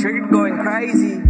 Triggered going crazy.